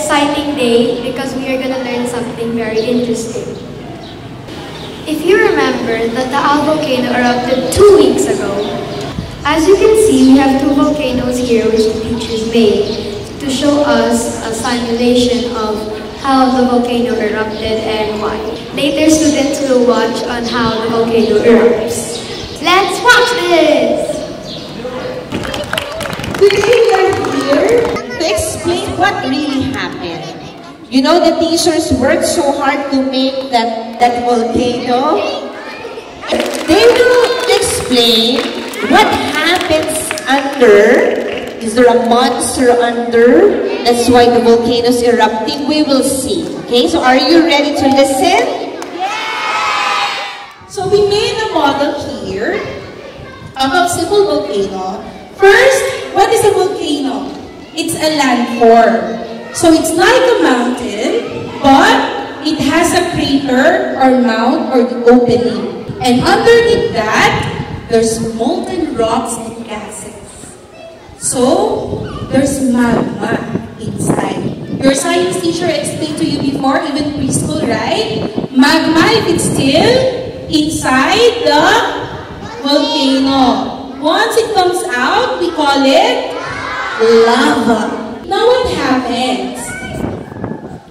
exciting day because we are going to learn something very interesting. If you remember that the Taal volcano erupted two weeks ago, as you can see, we have two volcanoes here which the teachers made to show us a simulation of how the volcano erupted and why. Later, students will watch on how the volcano erupts. Let's watch this! You know the teachers worked so hard to make that, that volcano. They will explain what happens under. Is there a monster under? That's why the volcano is erupting. We will see. Okay, so are you ready to listen? So we made a model here of a simple volcano. First, what is a volcano? It's a landform. So it's like a mountain, but it has a crater or mount or the opening. And underneath that, there's molten rocks and gases. So, there's magma inside. Your science teacher explained to you before, even preschool, right? Magma, if it's still inside the volcano. Once it comes out, we call it lava. Now what happens?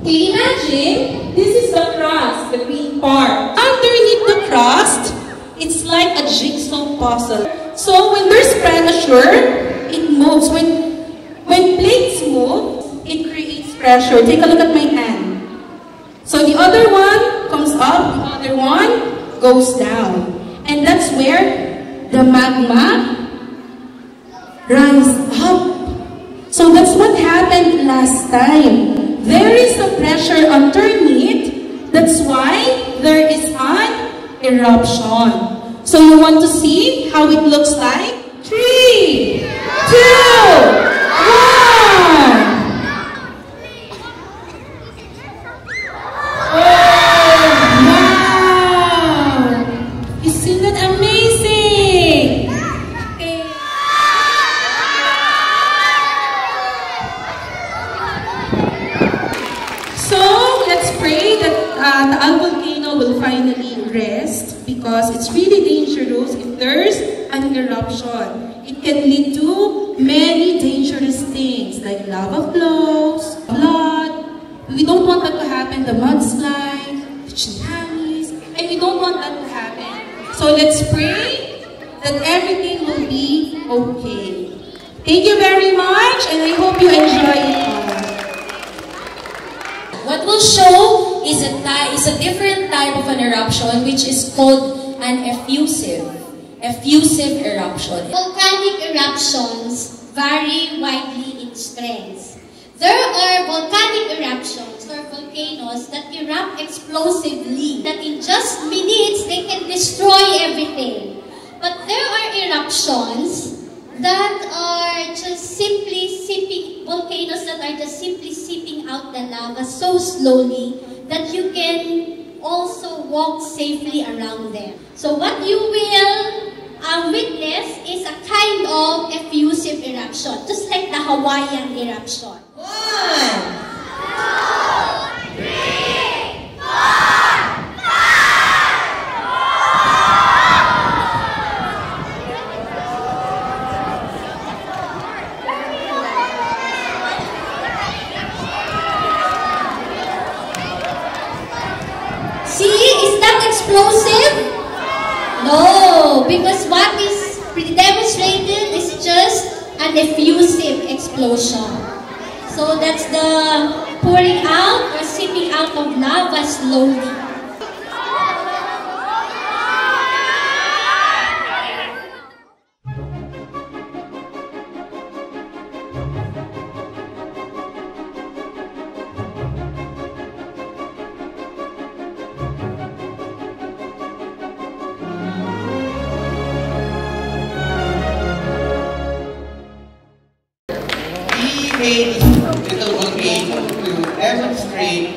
Okay, imagine this is the crust, the green part. Underneath the crust, it's like a jigsaw puzzle. So when there's pressure, it moves. When when plates move, it creates pressure. Take a look at my hand. So the other one comes up, the other one goes down. And that's where the magma rise up. So that's what happened last time. There is a pressure underneath. That's why there is an eruption. So you want to see how it looks like? Three, two, rest because it's really dangerous if there's an eruption. It can lead to many dangerous things like lava flows, blood. We don't want that to happen, the mudslide, the tsunamis, and we don't want that to happen. So let's pray that everything will be okay. Thank you very much, and I hope you enjoy it. What we'll show is a, is a different type of an eruption which is called an effusive. Effusive eruption. Volcanic eruptions vary widely in strength. There are volcanic eruptions or volcanoes that erupt explosively, that in just minutes they can destroy everything. But there are eruptions that are just simply sipping, volcanoes that are just simply sipping out the lava so slowly that you can also walk safely around them. So what you will uh, witness is a kind of effusive eruption, just like the Hawaiian eruption. Explosive? No, because what is demonstrated is just an effusive explosion. So that's the pouring out or sipping out of lava slowly. Made little volcano to demonstrate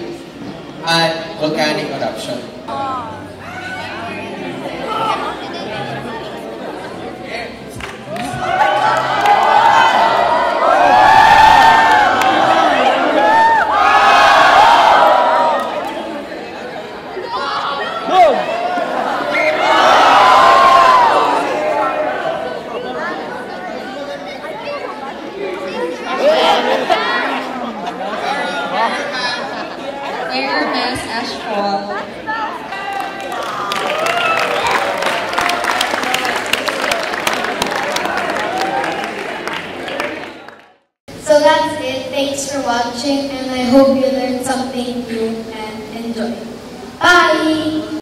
a volcanic eruption. Ah. hear mass ashfall. So that's it. Thanks for watching and I hope you learned something new and enjoy. Bye!